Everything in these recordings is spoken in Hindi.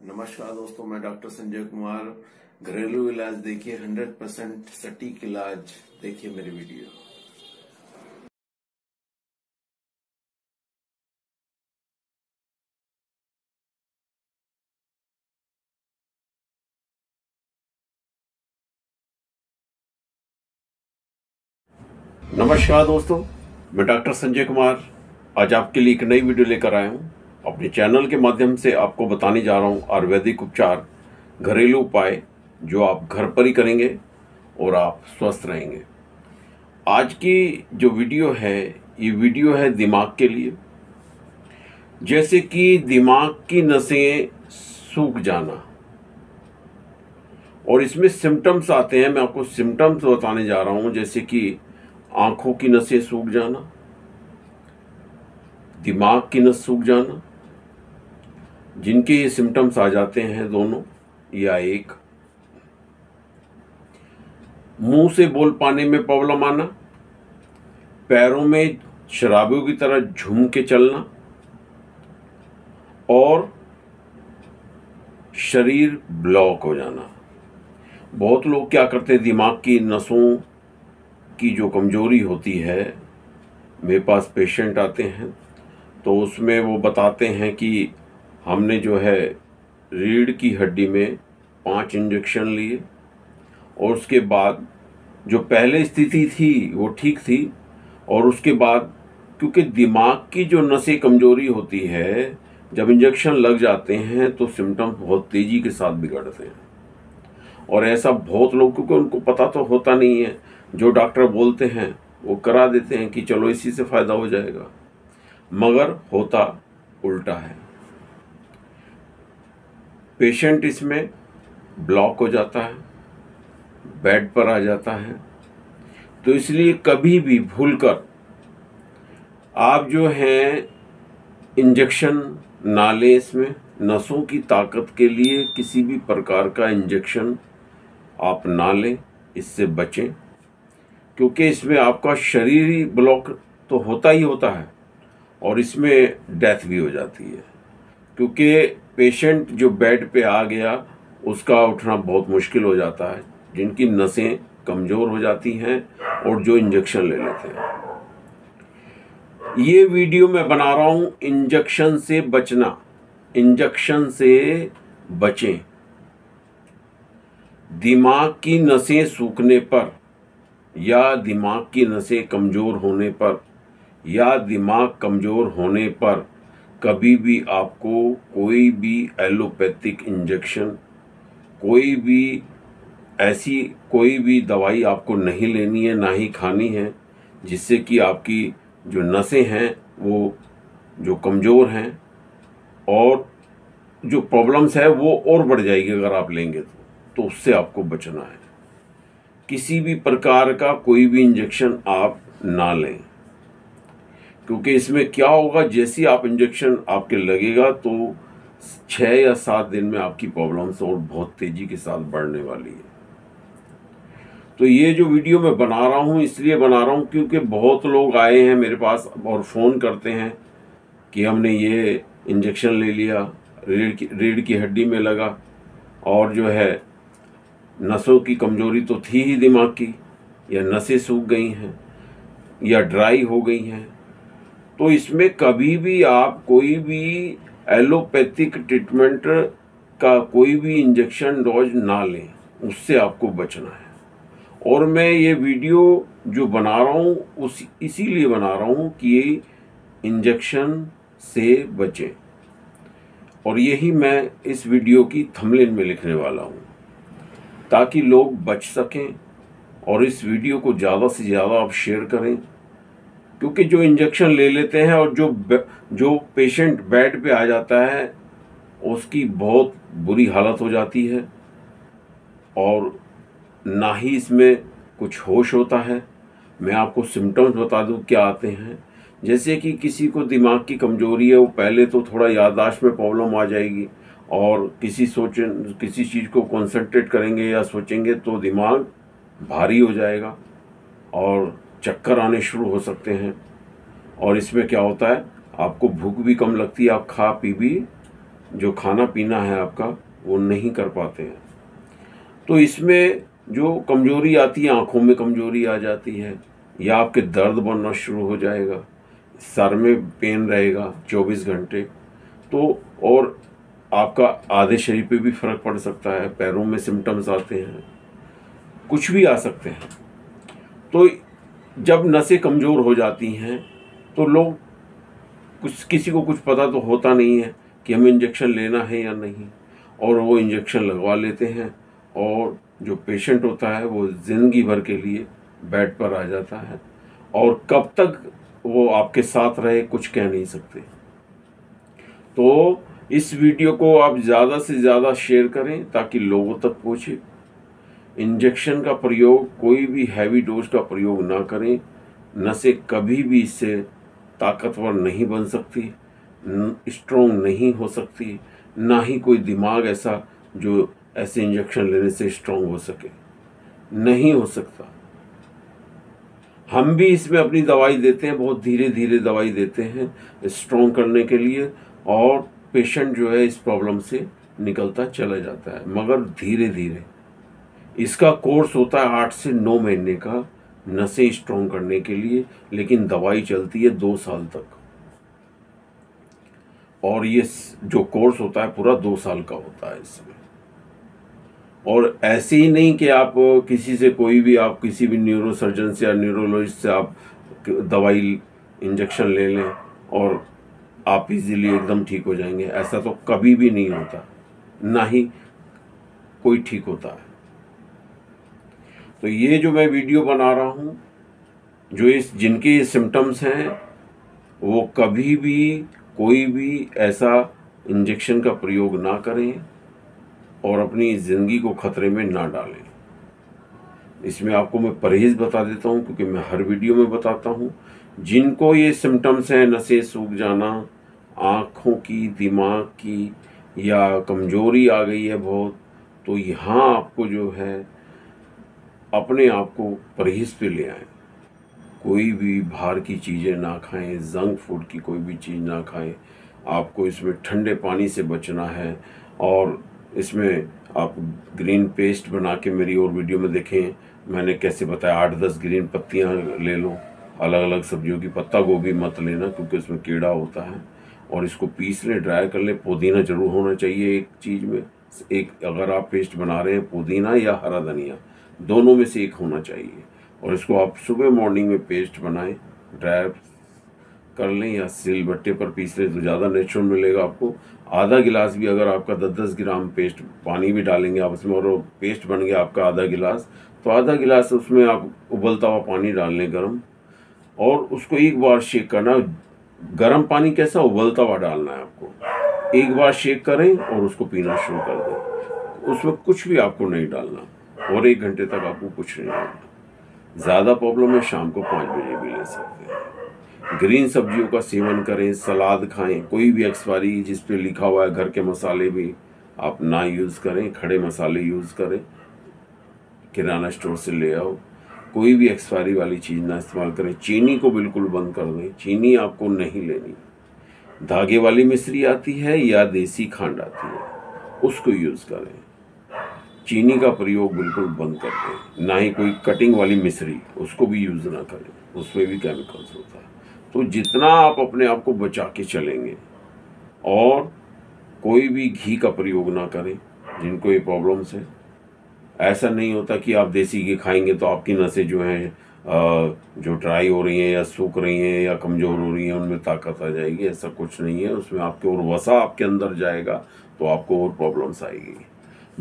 नमस्कार दोस्तों, मैं डॉक्टर संजय कुमार। घरेलू इलाज देखिए 100 परसेंट सटीक इलाज देखिए मेरी वीडियो। नमस्कार दोस्तों, मैं डॉक्टर संजय कुमार। आज आपके लिए एक नई वीडियो लेकर आया हूँ। अपने चैनल के माध्यम से आपको बताने जा रहा हूँ आयुर्वेदिक उपचार, घरेलू उपाय जो आप घर पर ही करेंगे और आप स्वस्थ रहेंगे। आज की जो वीडियो है, ये वीडियो है दिमाग के लिए। जैसे कि दिमाग की नसें सूख जाना। और इसमें सिम्टम्स आते हैं, मैं आपको सिम्टम्स बताने जा रहा हूँ, जैसे कि आँखों की नसें सूख जाना, दिमाग की नस सूख जाना जिनके ये सिम्टम्स आ जाते हैं दोनों, या एक, मुँह से बोल पाने में प्रॉब्लम आना, पैरों में शराबियों की तरह झूम के चलना, और शरीर ब्लॉक हो जाना। बहुत लोग क्या करते हैं, दिमाग की नसों की जो कमज़ोरी होती है, मेरे पास पेशेंट आते हैं तो उसमें वो बताते हैं कि हमने जो है रीढ़ की हड्डी में पाँच इंजेक्शन लिए और उसके बाद जो पहले स्थिति थी वो ठीक थी और उसके बाद क्योंकि दिमाग की जो नसें कमज़ोरी होती है, जब इंजेक्शन लग जाते हैं तो सिम्टम्स बहुत तेज़ी के साथ बिगड़ते हैं। और ऐसा बहुत लोग, क्योंकि उनको पता तो होता नहीं है, जो डॉक्टर बोलते हैं, वो करा देते हैं कि चलो इसी से फ़ायदा हो जाएगा। मगर होता उल्टा है। पेशेंट इसमें ब्लॉक हो जाता है, बेड पर आ जाता है। तो इसलिए कभी भी भूलकर आप जो हैं इंजेक्शन ना लें इसमें, नसों की ताकत के लिए किसी भी प्रकार का इंजेक्शन आप ना लें, इससे बचें। क्योंकि इसमें आपका शरीर ही ब्लॉक तो होता ही होता है और इसमें डेथ भी हो जाती है। क्योंकि पेशेंट जो बेड पे आ गया, उसका उठना बहुत मुश्किल हो जाता है। जिनकी नसें कमज़ोर हो जाती हैं और जो इंजेक्शन ले लेते हैं। ये वीडियो मैं बना रहा हूँ इंजेक्शन से बचना। इंजेक्शन से बचें। दिमाग की नसें सूखने पर या दिमाग की नसें कमज़ोर होने पर या दिमाग कमज़ोर होने पर कभी भी आपको कोई भी एलोपैथिक इंजेक्शन, कोई भी ऐसी, कोई भी दवाई आपको नहीं लेनी है, ना ही खानी है, जिससे कि आपकी जो नसें हैं, वो जो कमज़ोर हैं और जो प्रॉब्लम्स है, वो और बढ़ जाएगी अगर आप लेंगे तो। तो उससे आपको बचना है। किसी भी प्रकार का कोई भी इंजेक्शन आप ना लें। क्योंकि इसमें क्या होगा, जैसी आप इंजेक्शन आपके लगेगा तो छः या सात दिन में आपकी प्रॉब्लम्स और बहुत तेज़ी के साथ बढ़ने वाली है। तो ये जो वीडियो मैं बना रहा हूँ, इसलिए बना रहा हूँ क्योंकि बहुत लोग आए हैं मेरे पास और फ़ोन करते हैं कि हमने ये इंजेक्शन ले लिया, रीढ़ की रीढ़ की हड्डी में लगा और जो है, नसों की कमज़ोरी तो थी ही दिमाग की, या नसें सूख गई हैं, या ड्राई हो गई हैं। तो इसमें कभी भी आप कोई भी एलोपैथिक ट्रीटमेंट का कोई भी इंजेक्शन डोज ना लें, उससे आपको बचना है। और मैं ये वीडियो जो बना रहा हूँ, उस, इसीलिए बना रहा हूँ कि ये इंजेक्शन से बचें। और यही मैं इस वीडियो की थमलिन में लिखने वाला हूँ, ताकि लोग बच सकें और इस वीडियो को ज़्यादा से ज़्यादा आप शेयर करें। क्योंकि जो इंजेक्शन ले लेते हैं और जो जो पेशेंट बेड पे आ जाता है, उसकी बहुत बुरी हालत हो जाती है और ना ही इसमें कुछ होश होता है। मैं आपको सिम्टम्स बता दूँ क्या आते हैं। जैसे कि किसी को दिमाग की कमज़ोरी है, वो पहले तो थोड़ा याददाश्त में प्रॉब्लम आ जाएगी और किसी सोच, किसी चीज़ को कंसंट्रेट करेंगे या सोचेंगे तो दिमाग भारी हो जाएगा और चक्कर आने शुरू हो सकते हैं। और इसमें क्या होता है? आपको भूख भी कम लगती है, आप खा पी भी, जो खाना पीना है आपका, वो नहीं कर पाते हैं। तो इसमें जो कमज़ोरी आती है, आँखों में कमज़ोरी आ जाती है, या आपके दर्द बनना शुरू हो जाएगा, सर में पेन रहेगा 24 घंटे तो और आपका आधे शरीर पे भी फ़र्क पड़ सकता है, पैरों में सिम्टम्स आते हैं, कुछ भी आ सकते हैं। तो जब नसें कमज़ोर हो जाती हैं तो लोग कुछ, किसी को कुछ पता तो होता नहीं है कि हमें इंजेक्शन लेना है या नहीं। और वो इंजेक्शन लगवा लेते हैं और जो पेशेंट होता है, वो ज़िंदगी भर के लिए बेड पर आ जाता है और कब तक वो आपके साथ रहे, कुछ कह नहीं सकते। तो इस वीडियो को आप ज़्यादा से ज़्यादा शेयर करें ताकि लोगों तक पहुँचे। इंजेक्शन का प्रयोग, कोई भी हैवी डोज का प्रयोग ना करें नसें कभी भी इससे ताकतवर नहीं बन सकती स्ट्रोंग नहीं हो सकती, ना ही कोई दिमाग ऐसा जो ऐसे इंजेक्शन लेने से स्ट्रोंग हो सके। नहीं हो सकता। हम भी इसमें अपनी दवाई देते हैं, बहुत धीरे धीरे दवाई देते हैं स्ट्रोंग करने के लिए, और पेशेंट जो है इस प्रॉब्लम से निकलता चला जाता है, मगर धीरे धीरे इसका कोर्स होता है आठ से नौ महीने का, नसें स्ट्रोंग करने के लिए, लेकिन दवाई चलती है दो साल तक। और ये जो कोर्स होता है पूरा दो साल का होता है इसमें। और ऐसे ही नहीं कि आप किसी से कोई भी, आप किसी भी न्यूरो सर्जन से या न्यूरोलॉजिस्ट से आप दवाई इंजेक्शन ले लें और आप इजीली एकदम ठीक हो जाएँगे। ऐसा तो कभी भी नहीं होता। ना ही कोई ठीक होता है। तो ये जो मैं वीडियो बना रहा हूँ, जो इस, जिनके सिम्टम्स हैं, वो कभी भी, कोई भी ऐसा इंजेक्शन का प्रयोग ना करें और अपनी ज़िंदगी को ख़तरे में ना डालें। इसमें आपको मैं परहेज़ बता देता हूँ, क्योंकि मैं हर वीडियो में बताता हूँ। जिनको ये सिम्टम्स हैं नशे सूख जाना, आँखों की, दिमाग की, या कमज़ोरी आ गई है बहुत तो यहाँ आपको जो है अपने आप को परहेज़ पे ले आए। कोई भी बाहर की चीज़ें ना खाएँ जंक फ़ूड की कोई भी चीज़ ना खाएँ। आपको इसमें ठंडे पानी से बचना है और इसमें आप ग्रीन पेस्ट बना के मेरी और वीडियो में देखें। मैंने कैसे बताया, आठ दस ग्रीन पत्तियाँ ले लो। अलग अलग सब्जियों की पत्ता गोभी मत लेना क्योंकि उसमें कीड़ा होता है और इसको पीस लें ड्राई कर लें। पुदीना ज़रूर होना चाहिए एक चीज़ में। एक, अगर आप पेस्ट बना रहे हैं, पुदीना या हरा धनिया। दोनों में से एक होना चाहिए। और इसको आप सुबह मॉर्निंग में पेस्ट बनाएँ ड्राई कर लें या सिल बट्टे पर पीस लें तो ज़्यादा नेचुरल मिलेगा आपको। आधा गिलास भी अगर आपका दस दस ग्राम पेस्ट पानी भी डालेंगे आप उसमें, और पेस्ट बन गया आपका आधा गिलास तो आधा गिलास उसमें आप उबलता हुआ पानी डाल लें गर्म। और उसको एक बार शेक करना, गर्म पानी कैसा उबलता हुआ डालना है आपको। एक बार शेक करें और उसको पीना शुरू कर दें। उसमें कुछ भी आपको नहीं डालना। और एक घंटे तक आपको कुछ नहीं डालना ज़्यादा प्रॉब्लम है, शाम को पाँच बजे भी ले सकते हैं। ग्रीन सब्जियों का सेवन करें, सलाद खाएँ, कोई भी एक्सपायरी जिस पे लिखा हुआ है घर के मसाले भी आप ना यूज़ करें, खड़े मसाले यूज़ करें, किराना स्टोर से ले आओ। कोई भी एक्सपायरी वाली चीज़ ना इस्तेमाल करें। चीनी को बिल्कुल बंद कर दें, चीनी आपको नहीं लेनी। धागे वाली मिश्री आती है या देसी खांड आती है, उसको यूज़ करें। चीनी का प्रयोग बिल्कुल बंद कर दें। ना ही कोई कटिंग वाली मिश्री, उसको भी यूज़ ना करें। उसमें भी केमिकल्स होता है। तो जितना आप अपने आप को बचा के चलेंगे, और कोई भी घी का प्रयोग ना करें, जिनको ये प्रॉब्लम्स है। ऐसा नहीं होता कि आप देसी घी खाएँगे तो आपकी नसें जो हैं जो ड्राई हो रही हैं या सूख रही हैं या कमज़ोर हो रही हैं, उनमें ताकत आ जाएगी। ऐसा कुछ नहीं है। उसमें आपके और वसा आपके अंदर जाएगा तो आपको और प्रॉब्लम्स आएगी।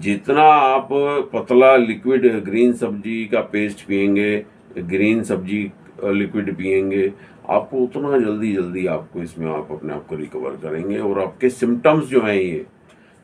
जितना आप पतला लिक्विड ग्रीन सब्ज़ी का पेस्ट पियेंगे ग्रीन सब्ज़ी लिक्विड पियेंगे, आपको उतना जल्दी जल्दी आपको इसमें आप अपने आप को रिकवर करेंगे और आपके सिम्टम्स जो हैं ये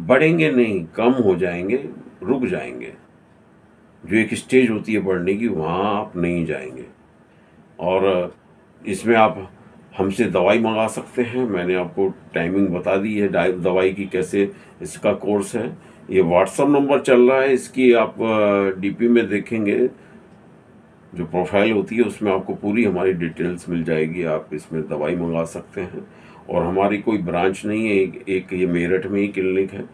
बढ़ेंगे नहीं, कम हो जाएँगे, रुक जाएँगे। जो एक स्टेज होती है बढ़ने की, वहाँ आप नहीं जाएँगे। और इसमें आप, हमसे दवाई मंगा सकते हैं। मैंने आपको टाइमिंग बता दी है दवाई की कैसे इसका कोर्स है। ये व्हाट्सअप नंबर चल रहा है इसकी आप डीपी में देखेंगे। जो प्रोफ़ाइल होती है उसमें आपको पूरी हमारी डिटेल्स मिल जाएगी। आप इसमें दवाई मंगा सकते हैं। और हमारी कोई ब्रांच नहीं है एक, एक ये मेरठ में ही क्लिनिक है।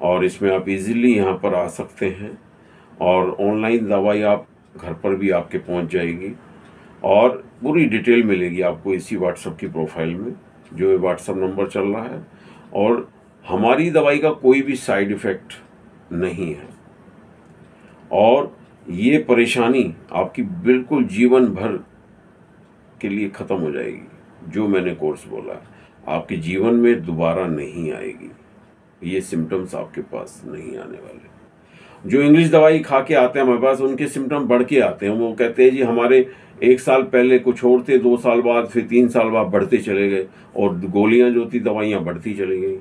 और इसमें आप इजीली यहाँ पर आ सकते हैं। और ऑनलाइन दवाई आप घर पर भी आपके पहुँच जाएगी। और पूरी डिटेल मिलेगी आपको इसी व्हाट्सअप की प्रोफ़ाइल में जो ये व्हाट्सएप नंबर चल रहा है। और हमारी दवाई का कोई भी साइड इफ़ेक्ट नहीं है। और ये परेशानी आपकी बिल्कुल जीवन भर के लिए ख़त्म हो जाएगी, जो मैंने कोर्स बोला। आपके जीवन में दोबारा नहीं आएगी। ये सिम्टम्स आपके पास नहीं आने वाले। जो इंग्लिश दवाई खा के आते हैं, हमारे पास उनके सिम्टम बढ़ के आते हैं। वो कहते हैं, जी, हमारे एक साल पहले कुछ और थे, दो साल बाद, फिर तीन साल बाद बढ़ते चले गए और गोलियाँ जो थी, दवाइयाँ बढ़ती चली गई।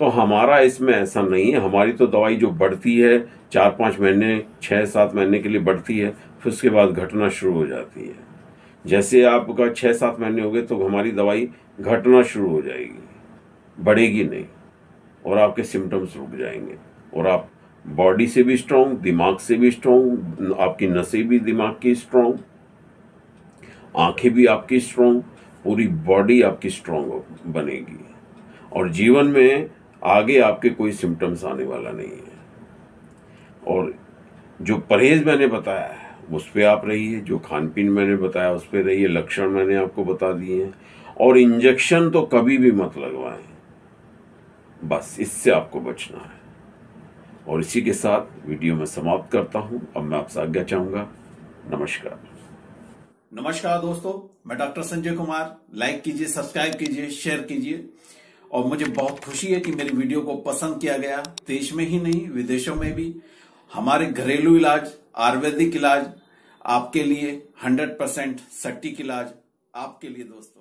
तो हमारा इसमें ऐसा नहीं है। हमारी तो दवाई जो बढ़ती है, चार पाँच महीने छः सात महीने के लिए बढ़ती है, फिर उसके बाद घटना शुरू हो जाती है। जैसे आपका छः सात महीने हो गए तो हमारी दवाई घटना शुरू हो जाएगी, बढ़ेगी नहीं, और आपके सिम्टम्स रुक जाएँगे, और आप बॉडी से भी स्ट्रांग दिमाग से भी स्ट्रांग आपकी नसें भी दिमाग की स्ट्रांग आँखें भी आपकी स्ट्रांग पूरी बॉडी आपकी स्ट्रांग बनेगी। और जीवन में आगे आपके कोई सिम्टम्स आने वाला नहीं है। और जो परहेज मैंने बताया है, उस पर आप रहिए, जो खान पीन मैंने बताया, उस पर रहिए, लक्षण मैंने आपको बता दिए हैं। और इंजेक्शन तो कभी भी मत लगवाएँ। बस इससे आपको बचना है। और इसी के साथ वीडियो में समाप्त करता हूँ। अब मैं आपसे आज्ञा चाहूँगा। नमस्कार। नमस्कार दोस्तों, मैं डॉक्टर संजय कुमार। लाइक कीजिए, सब्सक्राइब कीजिए, शेयर कीजिए। और मुझे बहुत खुशी है कि मेरी वीडियो को पसंद किया गया, देश में ही नहीं, विदेशों में भी। हमारे घरेलू इलाज, आयुर्वेदिक इलाज आपके लिए 100 परसेंट सटीक इलाज आपके लिए, दोस्तों।